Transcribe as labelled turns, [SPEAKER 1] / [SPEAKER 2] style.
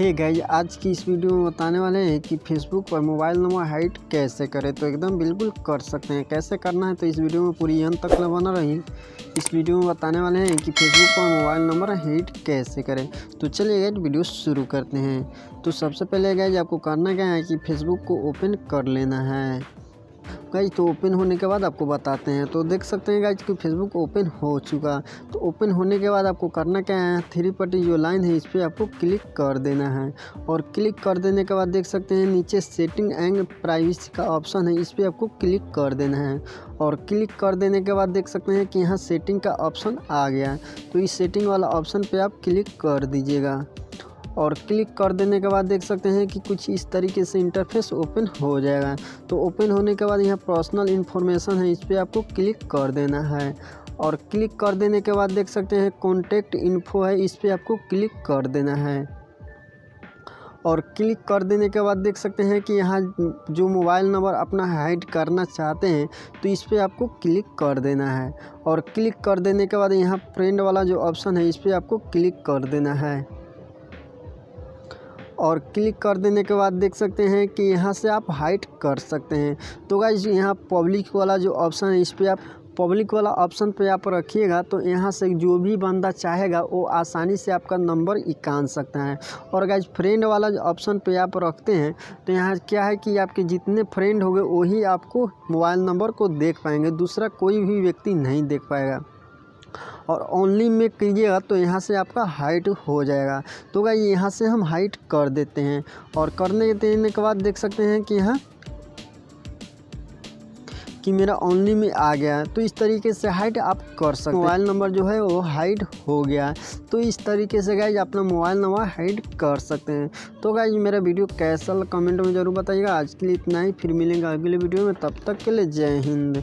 [SPEAKER 1] Hey guys आज की इस वीडियो में बताने वाले हैं कि फेसबुक पर मोबाइल नंबर हाइड कैसे करें? तो एकदम बिल्कुल कर सकते हैं। कैसे करना है? तो इस वीडियो में पूरी अंत तक बना रही। इस वीडियो में बताने वाले हैं कि फेसबुक पर मोबाइल नंबर हाइड कैसे करें। तो चलिए गाइज़ वीडियो शुरू करते हैं। तो सबसे पहले गाइज़ आपको करना क्या है कि फेसबुक को ओपन कर लेना है। गाइज़ तो ओपन होने के बाद आपको बताते हैं। तो देख सकते हैं गाइज़ कि फेसबुक ओपन हो चुका। तो ओपन होने के बाद आपको करना क्या है? थ्री पट्टी जो लाइन है, इस पर आपको क्लिक कर देना है। और क्लिक कर देने के बाद देख सकते हैं, नीचे सेटिंग एंड प्राइवेसी का ऑप्शन है, इस पर आपको क्लिक कर देना है। और क्लिक कर देने के बाद देख सकते हैं कि यहाँ सेटिंग का ऑप्शन आ गया। तो इस सेटिंग वाला ऑप्शन पर आप क्लिक कर दीजिएगा। और क्लिक कर देने के बाद देख सकते हैं कि कुछ इस तरीके से इंटरफेस ओपन हो जाएगा। तो ओपन होने के बाद यहाँ पर्सनल इन्फॉर्मेशन है, इस पर आपको क्लिक कर देना है। और क्लिक कर देने के बाद देख सकते हैं कॉन्टैक्ट इन्फो है, इस पर आपको क्लिक कर देना है। और क्लिक कर देने के बाद देख सकते हैं कि यहाँ जो मोबाइल नंबर अपना हाइड करना चाहते हैं तो इस पर आपको क्लिक कर देना है। और क्लिक कर देने के बाद यहाँ फ्रेंड वाला जो ऑप्शन है, इस पर आपको क्लिक कर देना है। और क्लिक कर देने के बाद देख सकते हैं कि यहाँ से आप हाइट कर सकते हैं। तो गाइज़ यहाँ पब्लिक वाला जो ऑप्शन है, इस पर आप पब्लिक वाला ऑप्शन पे आप रखिएगा तो यहाँ से जो भी बंदा चाहेगा, वो आसानी से आपका नंबर इकान सकता है। और गाइज़ फ्रेंड वाला जो ऑप्शन पे आप रखते हैं तो यहाँ क्या है कि आपके जितने फ्रेंड होंगे, वही आपको मोबाइल नंबर को देख पाएँगे, दूसरा कोई भी व्यक्ति नहीं देख पाएगा। और ओनली में कीजिएगा तो यहाँ से आपका हाइट हो जाएगा। तो गाइज़ यहाँ से हम हाइट कर देते हैं और करने देने के बाद देख सकते हैं कि यहाँ कि मेरा ओनली में आ गया। तो इस तरीके से हाइट आप कर सकते हैं। मोबाइल नंबर जो है वो हाइड हो गया। तो इस तरीके से गाइज़ अपना मोबाइल नंबर हाइड कर सकते हैं। तो गाइज़ मेरा वीडियो कैसा कमेंट में ज़रूर बताइएगा। आज के लिए इतना ही। फिर मिलेंगे अगले वीडियो में। तब तक के लिए जय हिंद।